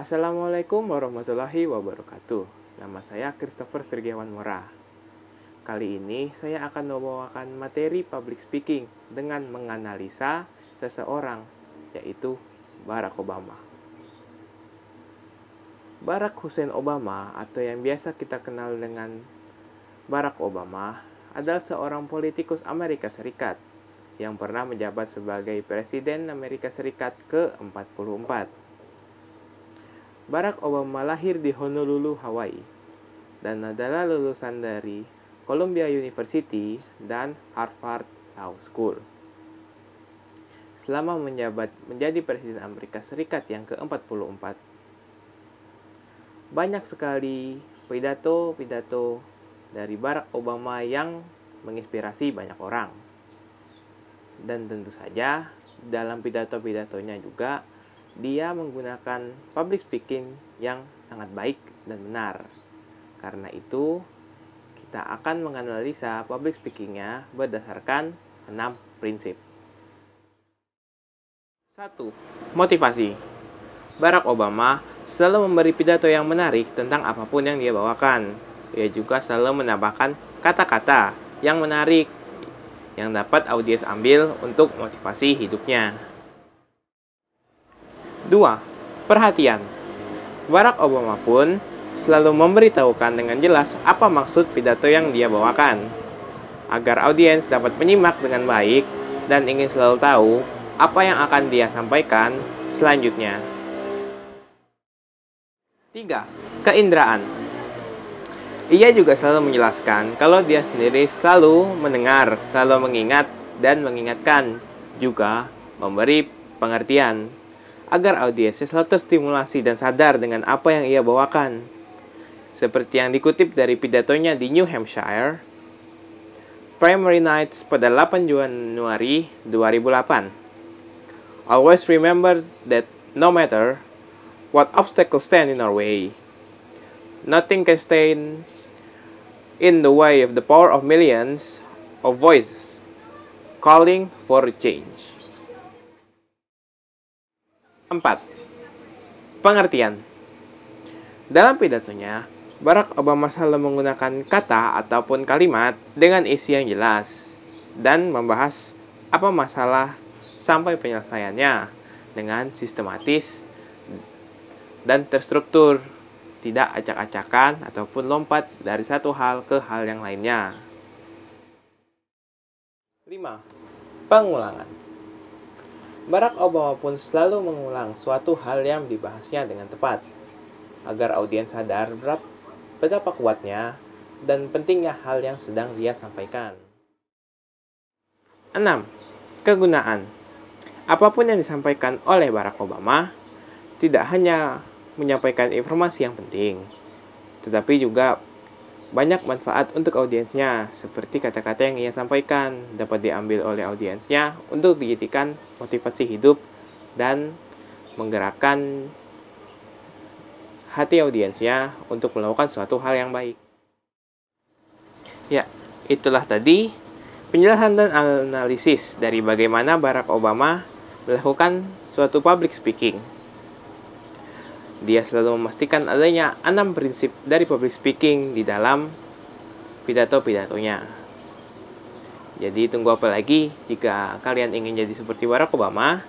Assalamualaikum warahmatullahi wabarakatuh. Nama saya Christopher Virgiawan Mora. Kali ini saya akan membawakan materi public speaking dengan menganalisa seseorang, yaitu Barack Obama. Barack Hussein Obama atau yang biasa kita kenal dengan Barack Obama adalah seorang politikus Amerika Serikat yang pernah menjabat sebagai Presiden Amerika Serikat ke-44. Barack Obama lahir di Honolulu, Hawaii, dan adalah lulusan dari Columbia University dan Harvard Law School. Selama menjabat menjadi Presiden Amerika Serikat yang ke-44, banyak sekali pidato-pidato dari Barack Obama yang menginspirasi banyak orang. Dan tentu saja dalam pidato-pidatonya juga dia menggunakan public speaking yang sangat baik dan benar. Karena itu kita akan menganalisa public speakingnya berdasarkan enam prinsip. 1. Motivasi Barack Obama selalu memberi pidato yang menarik tentang apa pun yang dia bawakan. Ia juga selalu menambahkan kata-kata yang menarik yang dapat audiens ambil untuk motivasi hidupnya. 2. Perhatian Barack Obama pun selalu memberitahukan dengan jelas apa maksud pidato yang dia bawakan, agar audiens dapat menyimak dengan baik dan ingin selalu tahu apa yang akan dia sampaikan selanjutnya. 3. Keinderaan Ia juga selalu menjelaskan kalau dia sendiri selalu mendengar, selalu mengingat, dan mengingatkan, juga memberi pengertian, agar audiensnya selalu terstimulasi dan sadar dengan apa yang ia bawakan. Seperti yang dikutip dari pidatonya di New Hampshire, Primary Nights pada 8 Januari 2008. Always remember that no matter what obstacles stand in our way. Nothing can stand in the way of the power of millions of voices calling for change. 4. Pengertian Dalam pidatonya, Barack Obama selalu menggunakan kata ataupun kalimat dengan isi yang jelas dan membahas apa masalah sampai penyelesaiannya dengan sistematis dan terstruktur, tidak acak-acakan ataupun lompat dari satu hal ke hal yang lainnya. 5. Pengulangan Barack Obama pun selalu mengulang suatu hal yang dibahasnya dengan tepat, agar audiens sadar betapa kuatnya dan pentingnya hal yang sedang dia sampaikan. 6. Kegunaan Apa pun yang disampaikan oleh Barack Obama tidak hanya menyampaikan informasi yang penting, tetapi juga banyak manfaat untuk audiensnya, seperti kata-kata yang ia sampaikan dapat diambil oleh audiensnya untuk dijadikan motivasi hidup dan menggerakkan hati audiensnya untuk melakukan suatu hal yang baik. Ya, itulah tadi penjelasan dan analisis dari bagaimana Barack Obama melakukan suatu public speaking dia selalu memastikan adanya enam prinsip dari public speaking di dalam pidato-pidatonya. Jadi tunggu apa lagi jika kalian ingin jadi seperti Barack Obama?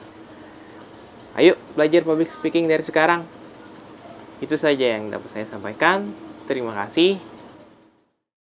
Ayo belajar public speaking dari sekarang. Itu saja yang dapat saya sampaikan. Terima kasih.